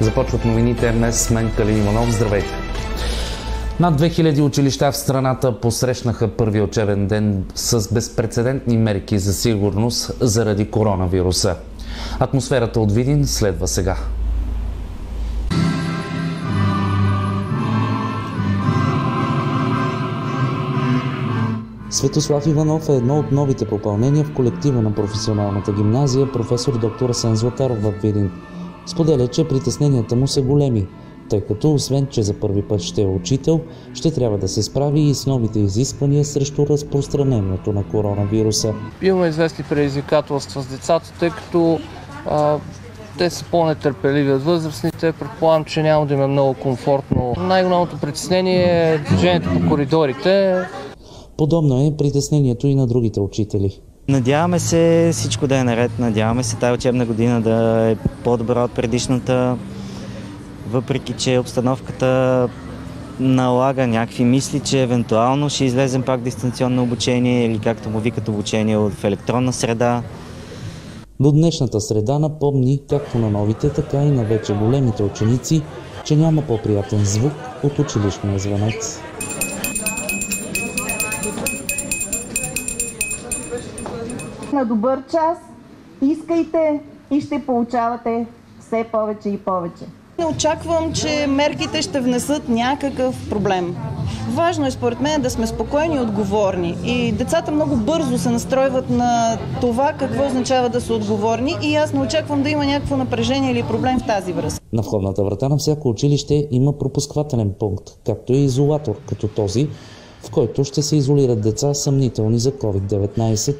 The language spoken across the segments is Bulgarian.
Започват новините днес с мен Калин Иванов. Здравейте! Над 2000 училища в страната посрещнаха първи учебен ден с безпредседентни мерки за сигурност заради коронавируса. Атмосферата от Видин следва сега. Светослав Иванов е едно от новите попълнения в колектива на професионалната гимназия професор доктор Асен Златаров в Видин. Споделя, че притесненията му са големи, тъй като освен, че за първи път ще е учител, ще трябва да се справи и с новите изисквания срещу разпространението на коронавируса. Имаме известни предизвикателства с децата, тъй като а, те са по-нетърпеливи от възрастните. Предполагам, че няма да им е много комфортно. Най-голямото притеснение е движението по коридорите. Подобно е притеснението и на другите учители. Надяваме се всичко да е наред, надяваме се тази учебна година да е по-добра от предишната, въпреки че обстановката налага някакви мисли, че евентуално ще излезем пак дистанционно обучение или както му викат обучение в електронна среда. До днешната среда напомни както на новите, така и на вече големите ученици, че няма по-приятен звук от училищния звънец. На добър час, искайте и ще получавате все повече и повече. Не очаквам, че мерките ще внесат някакъв проблем. Важно е според мен да сме спокойни и отговорни. И децата много бързо се настройват на това какво означава да са отговорни и аз не очаквам да има някакво напрежение или проблем в тази връзка. На входната врата на всяко училище има пропусквателен пункт, както и изолатор, като този, в който ще се изолират деца съмнителни за COVID-19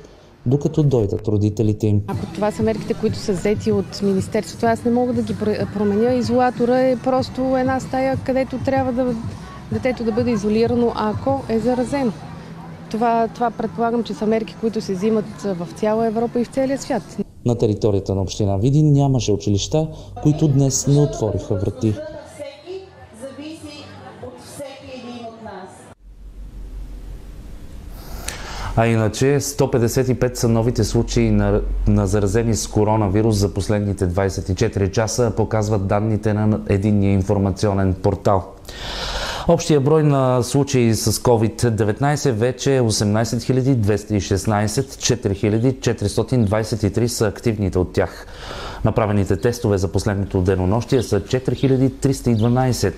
докато дойдат родителите им. Ако това са мерките, които са взети от Министерството, аз не мога да ги променя. Изолатора е просто една стая, където трябва да детето да бъде изолирано, ако е заразено. Това, това предполагам, че са мерки, които се взимат в цяла Европа и в целия свят. На територията на община Видин нямаше училища, които днес не отвориха врати. А иначе 155 са новите случаи на, на заразени с коронавирус за последните 24 часа, показват данните на единния информационен портал. Общия брой на случаи с COVID-19 вече е 18 216, 4423 са активните от тях. Направените тестове за последното денонощие са 4312.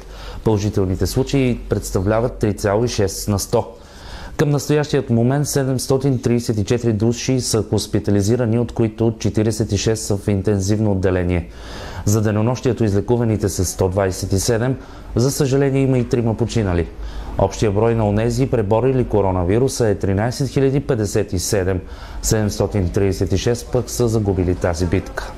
Положителните случаи представляват 3,6 на 100. Към настоящият момент 734 души са хоспитализирани, от които 46 са в интензивно отделение. За денонощието излекуваните са 127, за съжаление има и трима починали. Общия брой на онези преборили коронавируса е 13 057, 736 пък са загубили тази битка.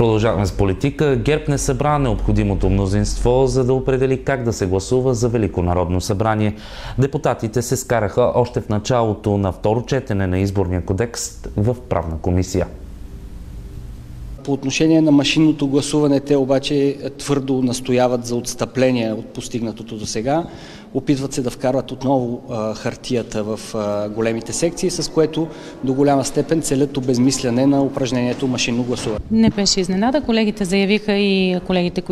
Продължаваме с политика. ГЕРБ не събра необходимото мнозинство, за да определи как да се гласува за Велико народно събрание. Депутатите се скараха още в началото на второ четене на изборния кодекс в правна комисия. По отношение на машинното гласуване, те обаче твърдо настояват за отстъпление от постигнатото до сега. Опитват се да вкарват отново хартията в големите секции, с което до голяма степен целят обезмисляне на упражнението машинно гласуване. Не беше изненада. Колегите заявиха и колегите,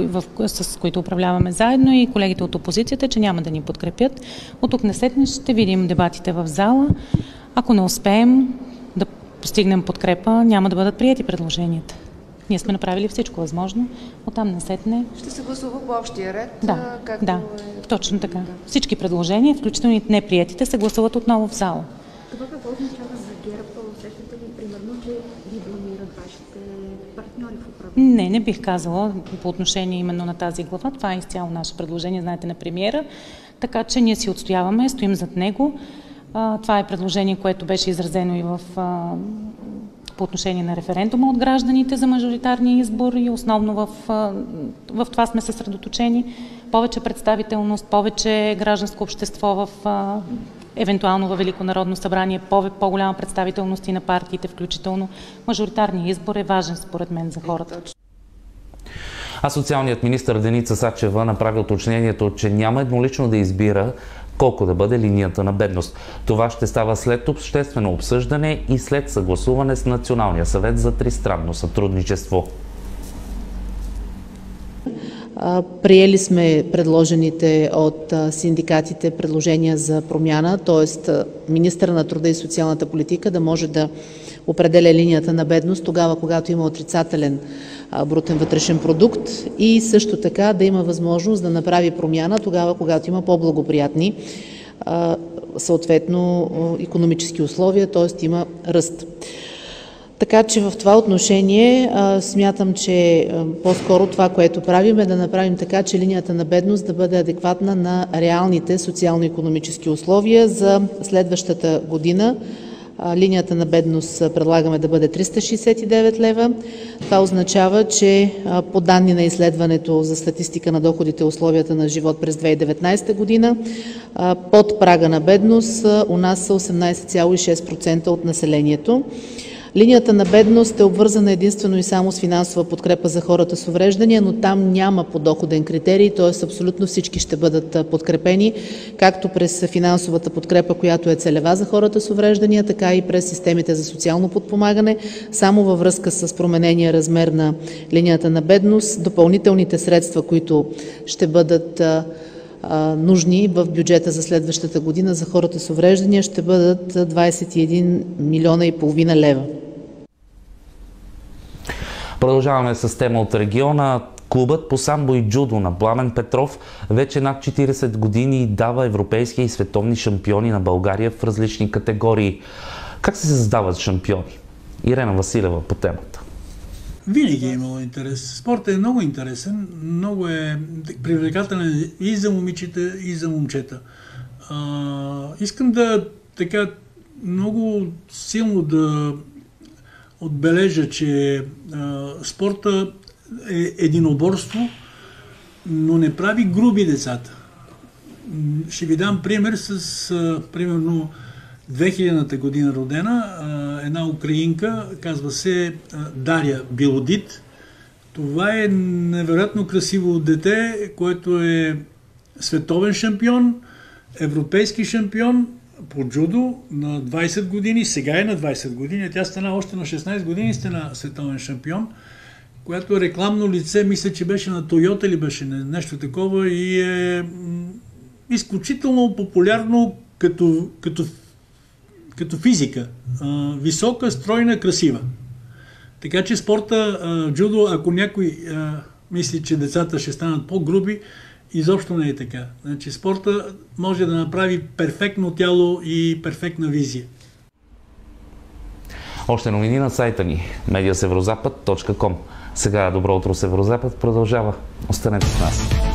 с които управляваме заедно и колегите от опозицията, че няма да ни подкрепят. От тук не ще видим дебатите в зала. Ако не успеем да постигнем подкрепа, няма да бъдат прияти предложенията. Ние сме направили всичко възможно. Оттам насетне. Ще се гласува по общия ред. Да, както да е... точно така. Да. Всички предложения, включително и неприятите, се гласуват отново в зала. Това какво означава за ГЕРБ? Усещате ли, примерно, че ви бламират вашите партньори в управлението? Не, не бих казала по отношение именно на тази глава. Това е изцяло наше предложение, знаете, на премиера. Така че ние си отстояваме, стоим зад него. Това е предложение, което беше изразено и в по отношение на референдума от гражданите за мажоритарния избор и основно в, в това сме съсредоточени. Повече представителност, повече гражданско общество в евентуално във Велико събрание, по-голяма представителност и на партиите, включително мажоритарния избор е важен според мен за хората. А социалният министр Деница Сачева направи уточнението, че няма еднолично да избира колко да бъде линията на бедност. Това ще става след обществено обсъждане и след съгласуване с Националния съвет за тристранно сътрудничество. Приели сме предложените от синдикатите предложения за промяна, т.е. министъра на труда и социалната политика да може да определя линията на бедност тогава, когато има отрицателен брутен вътрешен продукт и също така да има възможност да направи промяна тогава, когато има по-благоприятни съответно економически условия, т.е. има ръст. Така че в това отношение смятам, че по-скоро това, което правим е да направим така, че линията на бедност да бъде адекватна на реалните социално-економически условия за следващата година. Линията на бедност предлагаме да бъде 369 лева. Това означава, че по данни на изследването за статистика на доходите и условията на живот през 2019 година, под прага на бедност у нас са 18,6% от населението. Линията на бедност е обвързана единствено и само с финансова подкрепа за хората с увреждания, но там няма подоходен критерий, т.е. абсолютно всички ще бъдат подкрепени, както през финансовата подкрепа, която е целева за хората с увреждания, така и през системите за социално подпомагане. Само във връзка с променения размер на линията на бедност, допълнителните средства, които ще бъдат нужни в бюджета за следващата година за хората с увреждания ще бъдат 21 милиона и половина лева. Продължаваме с тема от региона. Клубът по самбо и джудо на Пламен Петров вече над 40 години дава европейски и световни шампиони на България в различни категории. Как се създават шампиони? Ирена Василева по темата. Винаги е имало интерес. Спортът е много интересен, много е привлекателен и за момичета, и за момчета. А, искам да така много силно да отбележа, че а, спорта е единоборство, но не прави груби децата. Ще ви дам пример с, а, примерно, 2000-та година родена, а, една украинка, казва се а, Дария Билодит. Това е невероятно красиво дете, което е световен шампион, европейски шампион, по джудо на 20 години, сега е на 20 години, тя стана още на 16 години, стана световен шампион, която е рекламно лице, мисля, че беше на Тойота или беше нещо такова и е изключително популярно като, като, като физика. Висока, стройна, красива. Така че спорта, джудо, ако някой мисли, че децата ще станат по-груби, Изобщо не е така. Значи спорта може да направи перфектно тяло и перфектна визия. Още новини на сайта ни mediasevrozapad.com Сега Добро утро Северозапад продължава. Останете с нас.